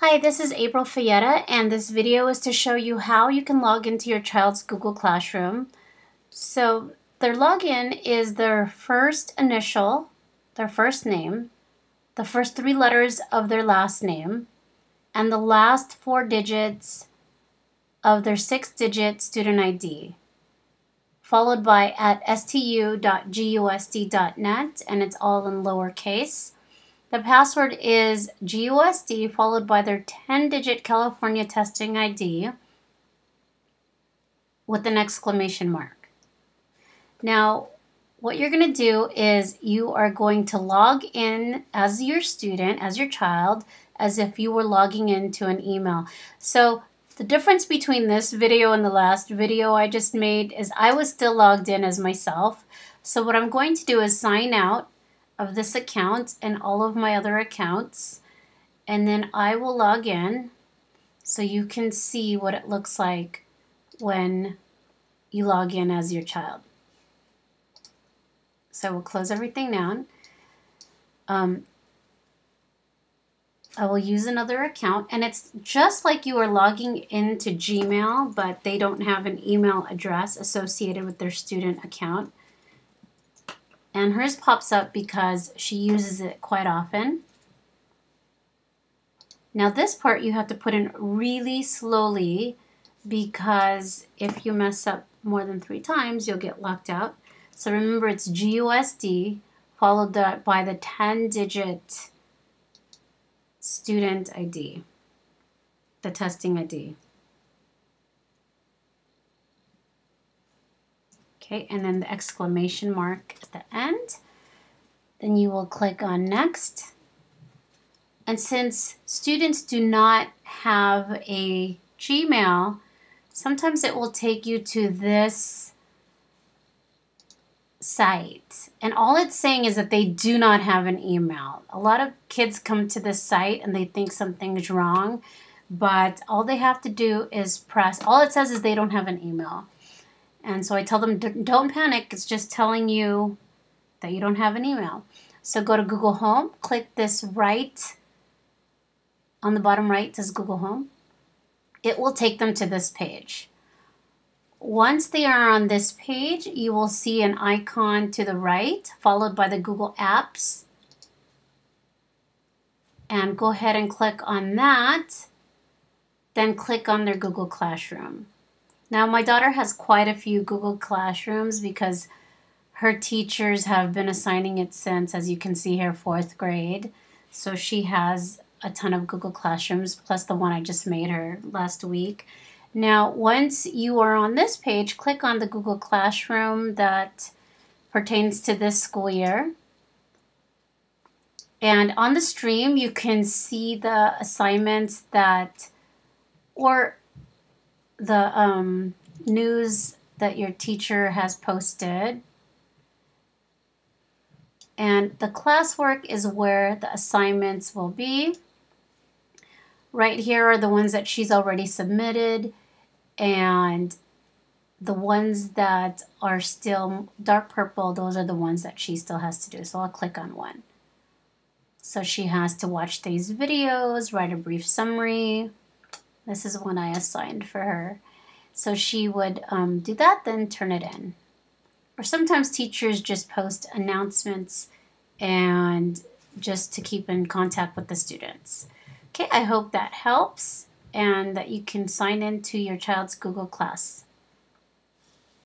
Hi, this is April Faieta, and this video is to show you how you can log into your child's Google Classroom. So their login is their first initial, their first name, the first three letters of their last name, and the last four digits of their six-digit student ID, followed by at stu.gusd.net, and it's all in lowercase. The password is GUSD followed by their 10 digit California testing ID with an exclamation mark. Now, what you're going to do is you are going to log in as your student, as your child, as if you were logging into an email. So the difference between this video and the last video I just made is I was still logged in as myself. So what I'm going to do is sign out of this account and all of my other accounts. And then I will log in so you can see what it looks like when you log in as your child. So we'll close everything down. Um, I will use another account and it's just like you are logging into Gmail, but they don't have an email address associated with their student account. And hers pops up because she uses it quite often. Now this part you have to put in really slowly because if you mess up more than three times, you'll get locked out. So remember it's GUSD followed by the 10 digit student ID, the testing ID. Okay, and then the exclamation mark at the end. Then you will click on next. And since students do not have a Gmail, sometimes it will take you to this site. And all it's saying is that they do not have an email. A lot of kids come to this site and they think something's wrong, but all they have to do is press, all it says is they don't have an email. And so I tell them, don't panic. It's just telling you that you don't have an email. So go to Google Home, click this right on the bottom right says Google Home. It will take them to this page. Once they are on this page, you will see an icon to the right, followed by the Google Apps. And go ahead and click on that. Then click on their Google Classroom. Now, my daughter has quite a few Google Classrooms because her teachers have been assigning it since, as you can see here, fourth grade. So she has a ton of Google Classrooms, plus the one I just made her last week. Now, once you are on this page, click on the Google Classroom that pertains to this school year. And on the stream, you can see the assignments that, or the um, news that your teacher has posted. And the classwork is where the assignments will be. Right here are the ones that she's already submitted and the ones that are still dark purple, those are the ones that she still has to do. So I'll click on one. So she has to watch these videos, write a brief summary, this is one I assigned for her. So she would um, do that, then turn it in. Or sometimes teachers just post announcements and just to keep in contact with the students. Okay, I hope that helps and that you can sign into your child's Google class.